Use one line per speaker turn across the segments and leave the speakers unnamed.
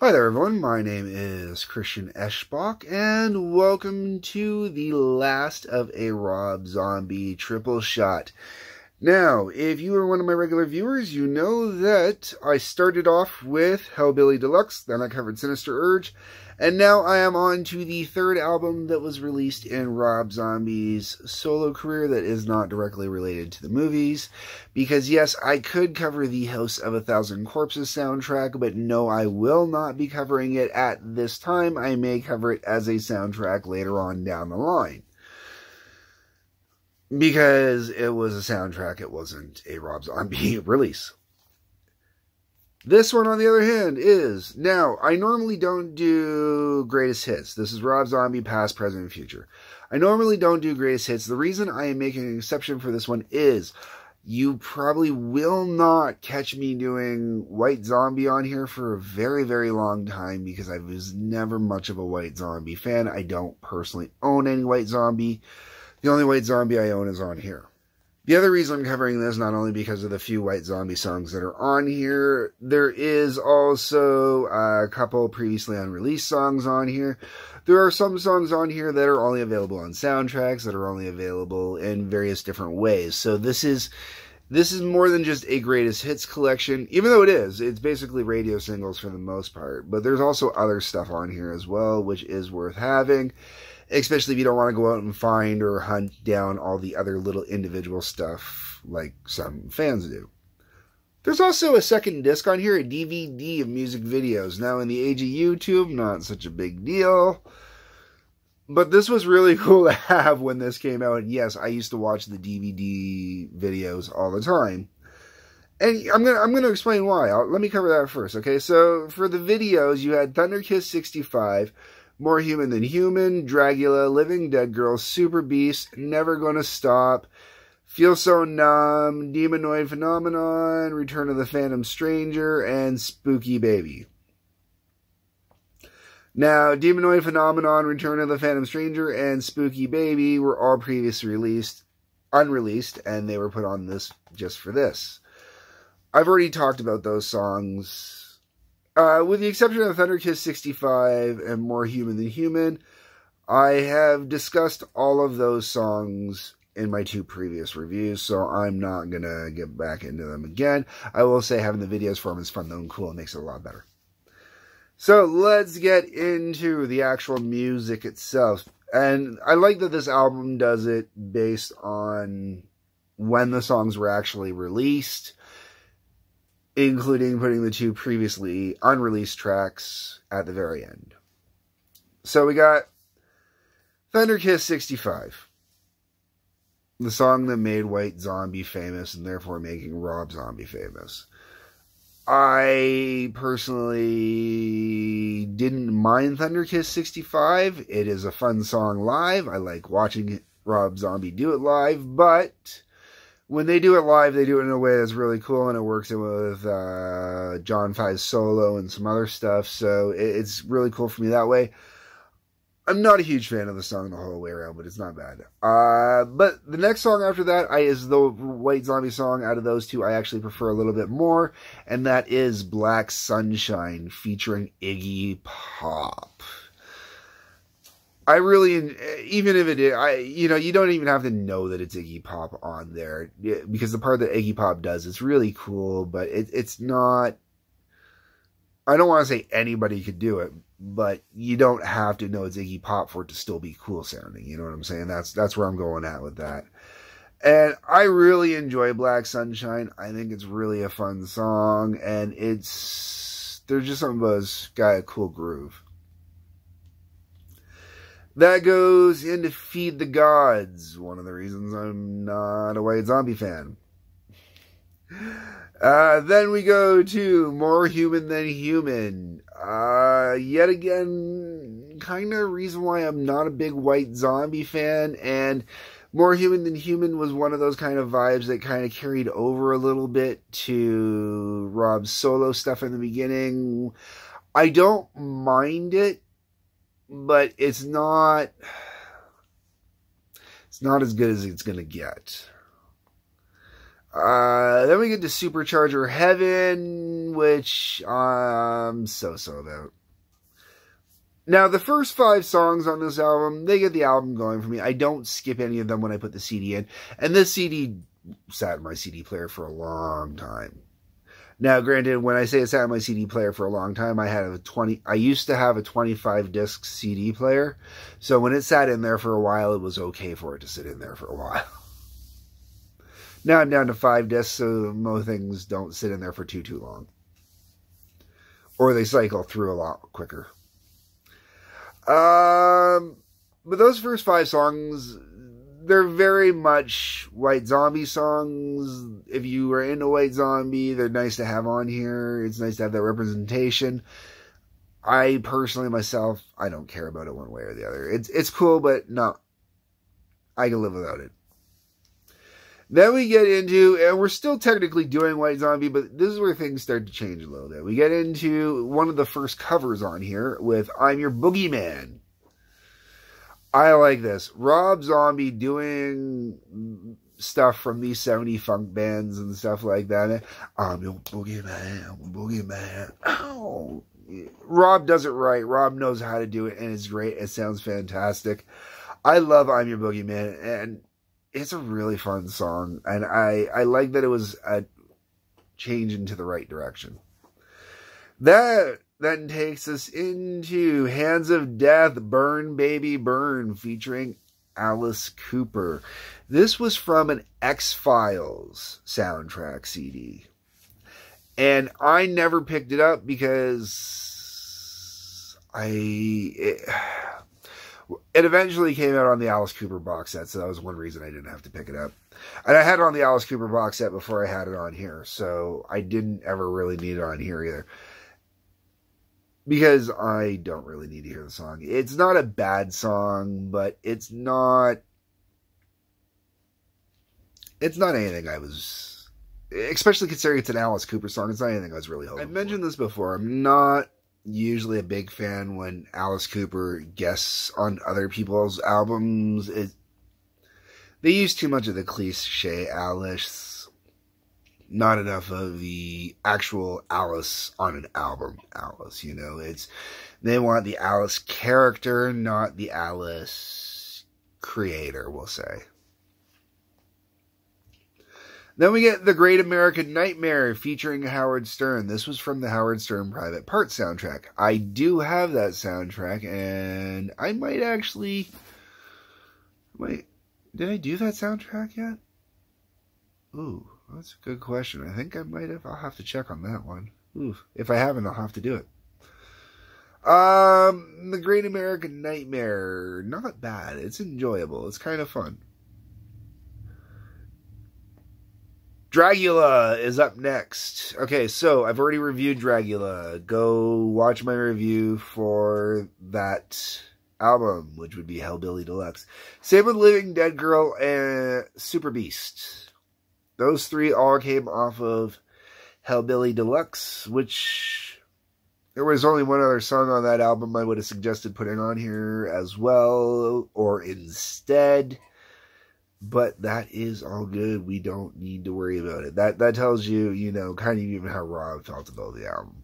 Hi there, everyone. My name is Christian Eschbach, and welcome to the last of a Rob Zombie triple shot. Now, if you are one of my regular viewers, you know that I started off with Hellbilly Deluxe, then I covered Sinister Urge, and now I am on to the third album that was released in Rob Zombie's solo career that is not directly related to the movies. Because yes, I could cover the House of a Thousand Corpses soundtrack, but no, I will not be covering it at this time. I may cover it as a soundtrack later on down the line. Because it was a soundtrack, it wasn't a Rob Zombie release. This one, on the other hand, is now. I normally don't do greatest hits. This is Rob Zombie, past, present, and future. I normally don't do greatest hits. The reason I am making an exception for this one is you probably will not catch me doing White Zombie on here for a very, very long time because I was never much of a White Zombie fan. I don't personally own any White Zombie. The only White Zombie I own is on here. The other reason I'm covering this, not only because of the few White Zombie songs that are on here, there is also a couple previously unreleased songs on here. There are some songs on here that are only available on soundtracks, that are only available in various different ways. So this is this is more than just a greatest hits collection, even though it is. It's basically radio singles for the most part, but there's also other stuff on here as well, which is worth having especially if you don't want to go out and find or hunt down all the other little individual stuff like some fans do. There's also a second disc on here, a DVD of music videos. Now, in the age of YouTube, not such a big deal. But this was really cool to have when this came out. And yes, I used to watch the DVD videos all the time. And I'm gonna I'm gonna explain why. I'll, let me cover that first, okay? So for the videos, you had Thunderkiss 65, more Human Than Human, Dragula, Living Dead Girl, Super Beast, Never Gonna Stop, Feel So Numb, Demonoid Phenomenon, Return of the Phantom Stranger, and Spookshow Baby. Now, Demonoid Phenomenon, Return of the Phantom Stranger, and Spookshow Baby were all previously released, unreleased, and they were put on this just for this. I've already talked about those songs uh, with the exception of Thunderkiss 65 and More Human Than Human, I have discussed all of those songs in my two previous reviews, so I'm not going to get back into them again. I will say having the videos for them is fun though and cool. It makes it a lot better. So let's get into the actual music itself. And I like that this album does it based on when the songs were actually released including putting the two previously unreleased tracks at the very end. So we got Thunderkiss 65, the song that made White Zombie famous and therefore making Rob Zombie famous. I personally didn't mind Thunderkiss 65. It is a fun song live. I like watching Rob Zombie do it live, but when they do it live, they do it in a way that's really cool, and it works in with uh, John Five's solo and some other stuff. So it's really cool for me that way. I'm not a huge fan of the song the whole way around, but it's not bad. Uh, but the next song after that I, is the White Zombie song. Out of those two, I actually prefer a little bit more, and that is Black Sunshine featuring Iggy Pop. I really, even if it I, you know, you don't even have to know that it's Iggy Pop on there because the part that Iggy Pop does is really cool, but it, it's not, I don't want to say anybody could do it, but you don't have to know it's Iggy Pop for it to still be cool sounding. You know what I'm saying? That's, that's where I'm going at with that. And I really enjoy Black Sunshine. I think it's really a fun song and it's, there's just something about it's got a cool groove. That goes into Feed the Gods, one of the reasons I'm not a White Zombie fan. Uh, then we go to More Human Than Human. Uh, yet again, kind of reason why I'm not a big White Zombie fan, and More Human Than Human was one of those kind of vibes that kind of carried over a little bit to Rob's solo stuff in the beginning. I don't mind it but it's not it's not as good as it's going to get. Uh, then we get to Supercharger Heaven, which I'm so so about. Now, the first five songs on this album, they get the album going for me. I don't skip any of them when I put the CD in. And this CD sat in my CD player for a long time. Now, granted, when I say it sat in my CD player for a long time, I had a 20, I used to have a 25 disc CD player. So when it sat in there for a while, it was okay for it to sit in there for a while. Now I'm down to five discs, so most things don't sit in there for too, too long. Or they cycle through a lot quicker. Um, but those first five songs, they're very much White Zombie songs. If you were into White Zombie, they're nice to have on here. It's nice to have that representation. I personally myself, I don't care about it one way or the other. It's it's cool, but no, I can live without it. Then we get into, and we're still technically doing White Zombie, but this is where things start to change a little bit. We get into one of the first covers on here with I'm Your Boogeyman. I like this. Rob Zombie doing stuff from these 70 funk bands and stuff like that. I'm your boogeyman, boogeyman. Ow. Rob does it right. Rob knows how to do it, and it's great. It sounds fantastic. I love I'm Your Boogeyman, and it's a really fun song, and I I like that it was a change into the right direction. That then takes us into Hands of Death, Burn Baby Burn, featuring Alice Cooper. This was from an X Files soundtrack CD. And I never picked it up because I. It, it eventually came out on the Alice Cooper box set, so that was one reason I didn't have to pick it up. And I had it on the Alice Cooper box set before I had it on here, so I didn't ever really need it on here either. Because I don't really need to hear the song. It's not a bad song, but it's not. It's not anything I was. Especially considering it's an Alice Cooper song, it's not anything I was really hoping. I mentioned this before. I'm not usually a big fan when Alice Cooper guests on other people's albums. It, they use too much of the cliche Alice, not enough of the actual Alice on an album Alice, you know. It's they want the Alice character, not the Alice creator, we'll say. Then we get The Great American Nightmare featuring Howard Stern. This was from the Howard Stern Private Part soundtrack. I do have that soundtrack, and I might actually. Wait, did I do that soundtrack yet? Ooh, that's a good question. I think I might have. I'll have to check on that one. Ooh, if I haven't, I'll have to do it. Um, The Great American Nightmare. Not bad. It's enjoyable. It's kind of fun. Dragula is up next. Okay, so I've already reviewed Dragula. Go watch my review for that album, which would be Hellbilly Deluxe. Same with Living Dead Girl and Super Beast. Those three all came off of Hellbilly Deluxe, which there was only one other song on that album I would have suggested putting on here as well, or instead but that is all good. We don't need to worry about it. That that tells you, you know, kind of even how Rob felt about the album.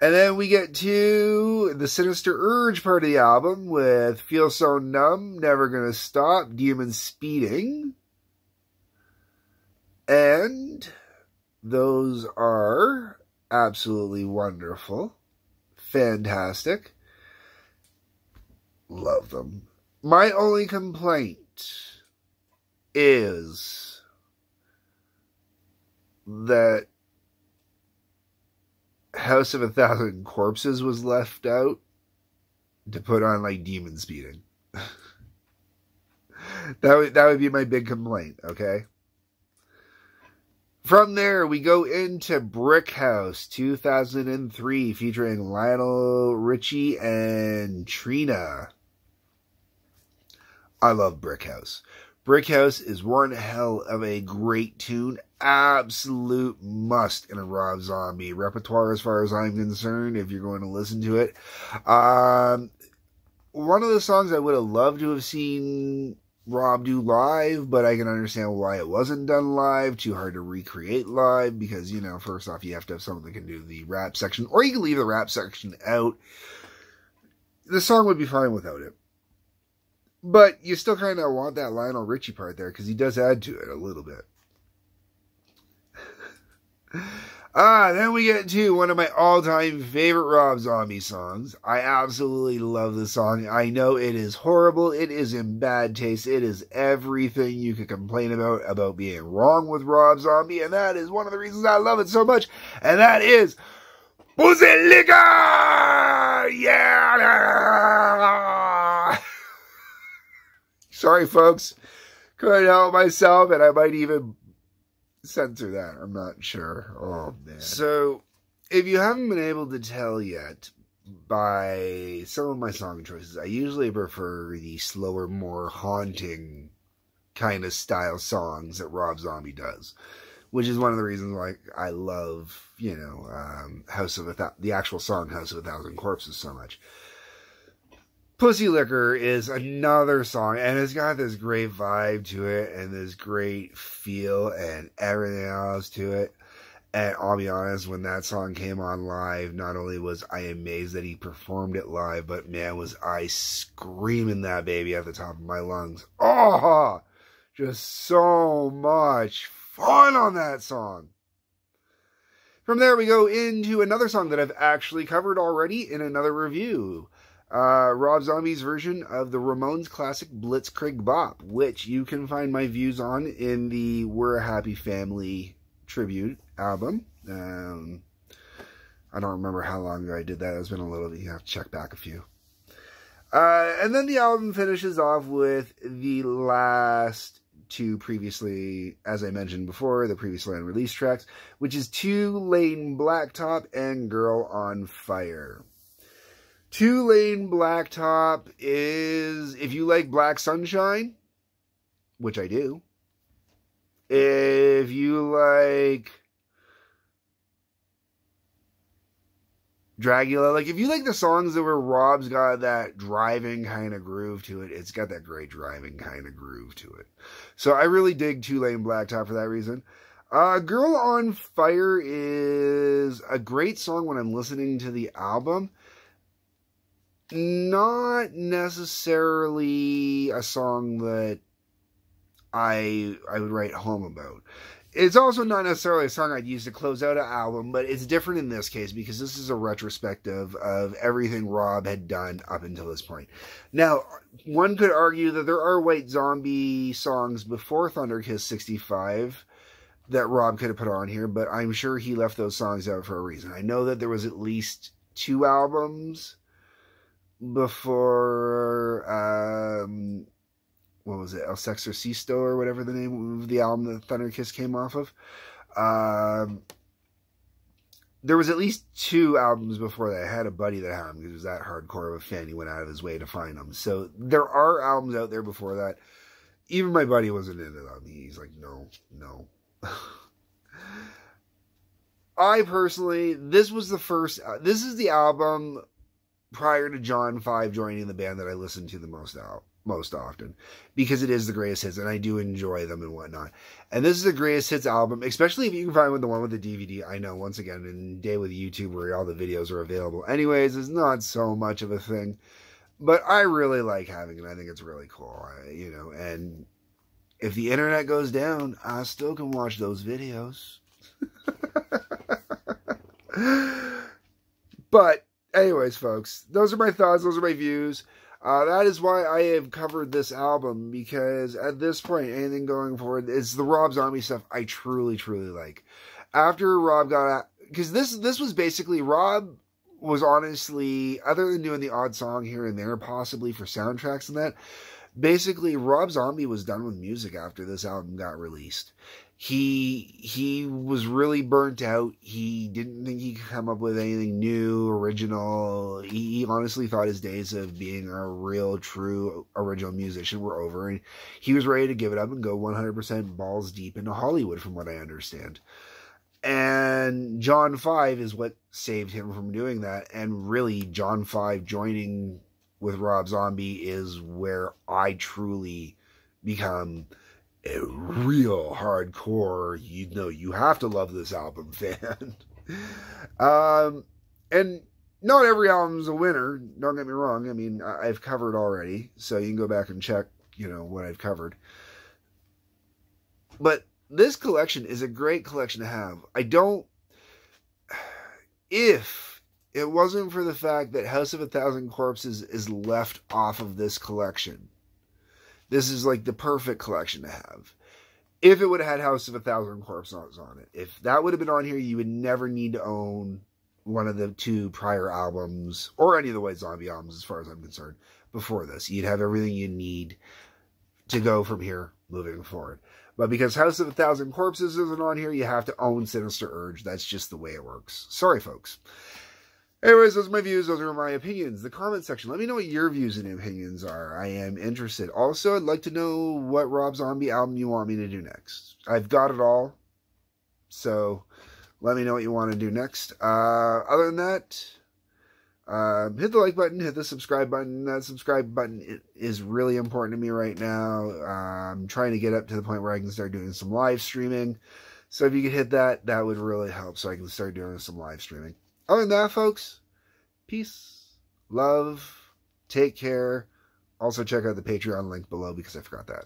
And then we get to the Sinister Urge part of the album with Feel So Numb, Never Gonna Stop, Demon Speeding. And those are absolutely wonderful. Fantastic. Love them. My only complaint is that House of a Thousand Corpses was left out to put on like demon speeding. that would that would be my big complaint, okay? From there, we go into Brick House 2003 featuring Lionel Richie and Trina. I love Brick House. Brick House is one hell of a great tune. Absolute must in a Rob Zombie repertoire, as far as I'm concerned, if you're going to listen to it. Um, one of the songs I would have loved to have seen Rob do live, but I can understand why it wasn't done live. Too hard to recreate live because, you know, first off, you have to have someone that can do the rap section, or you can leave the rap section out. The song would be fine without it. But you still kind of want that Lionel Richie part there because he does add to it a little bit. Ah, then we get to one of my all-time favorite Rob Zombie songs. I absolutely love this song. I know it is horrible. It is in bad taste. It is everything you could complain about about being wrong with Rob Zombie, and that is one of the reasons I love it so much. And that is Pussy Liquor! Yeah! Sorry, folks. Couldn't help myself, and I might even censor that. I'm not sure. Oh man. So, if you haven't been able to tell yet by some of my song choices, I usually prefer the slower, more haunting kind of style songs that Rob Zombie does, which is one of the reasons why I love, you know, um, House of a Th- the actual song House of a Thousand Corpses so much. Pussy Liquor is another song, and it's got this great vibe to it, and this great feel, and everything else to it. And I'll be honest, when that song came on live, not only was I amazed that he performed it live, but man, was I screaming that baby at the top of my lungs. Oh, just so much fun on that song. From there, we go into another song that I've actually covered already in another review uh, Rob Zombie's version of the Ramones classic Blitzkrieg Bop, which you can find my views on in the We're a Happy Family tribute album. Um, I don't remember how long ago I did that. It's been a little, bit. you have to check back a few. Uh, and then the album finishes off with the last two previously, as I mentioned before, the previously unreleased tracks, which is Two Lane Blacktop and Girl on Fire. Two lane blacktop is, if you like Black Sunshine, which I do, if you like Dragula, like if you like the songs that were Rob's got that driving kind of groove to it, it's got that great driving kind of groove to it. So I really dig Two Lane Blacktop for that reason. Uh, Girl on Fire is a great song when I'm listening to the album not necessarily a song that I I would write home about. It's also not necessarily a song I'd use to close out an album, but it's different in this case because this is a retrospective of everything Rob had done up until this point. Now, one could argue that there are White Zombie songs before Thunder Kiss 65 that Rob could have put on here, but I'm sure he left those songs out for a reason. I know that there was at least two albums before um, what was it, El Sexorcisto or whatever the name of the album that Thunder Kiss came off of. Um, there was at least two albums before that. I had a buddy that had them because he was that hardcore of a fan. He went out of his way to find them. So there are albums out there before that. Even my buddy wasn't into them. He's like, no, no. I personally, this was the first, uh, this is the album prior to John Five joining the band that I listen to the most out most often because it is the greatest hits and I do enjoy them and whatnot. And this is the greatest hits album, especially if you can find the one with the DVD. I know once again in day with YouTube where all the videos are available. Anyways, it's not so much of a thing, but I really like having it. I think it's really cool, I, you know. And if the internet goes down, I still can watch those videos. but anyways, folks, those are my thoughts. Those are my views. Uh, that is why I have covered this album because at this point, anything going forward is the Rob Zombie stuff I truly, truly like. After Rob got out, because this this was basically Rob was honestly other than doing the odd song here and there, possibly for soundtracks and that. Basically, Rob Zombie was done with music after this album got released he he was really burnt out. He didn't think he could come up with anything new, original. He, he, honestly thought his days of being a real, true, original musician were over, and he was ready to give it up and go 100% balls deep into Hollywood, from what I understand. And John Five is what saved him from doing that. And really, John Five joining with Rob Zombie is where I truly become a real hardcore, you know, you have to love this album fan. um, and not every album's a winner. Don't get me wrong. I mean, I've covered already, so you can go back and check, you know, what I've covered. But this collection is a great collection to have. I don't. If it wasn't for the fact that House of a Thousand Corpses is left off of this collection, this is like the perfect collection to have. If it would have had House of a Thousand Corpses on it, if that would have been on here, you would never need to own one of the two prior albums or any of the White Zombie albums, as far as I'm concerned, before this. You'd have everything you need to go from here moving forward. But because House of a Thousand Corpses isn't on here, you have to own Sinister Urge. That's just the way it works. Sorry, folks. Anyways, those are my views. Those are my opinions. The comment section. Let me know what your views and opinions are. I am interested. Also, I'd like to know what Rob Zombie album you want me to do next. I've got it all. So, let me know what you want to do next. Uh, other than that, uh, hit the like button, hit the subscribe button. That subscribe button is really important to me right now. Uh, I'm trying to get up to the point where I can start doing some live streaming. So if you could hit that, that would really help so I can start doing some live streaming. Other than that, folks, peace, love, take care. Also, check out the Patreon link below because I forgot that.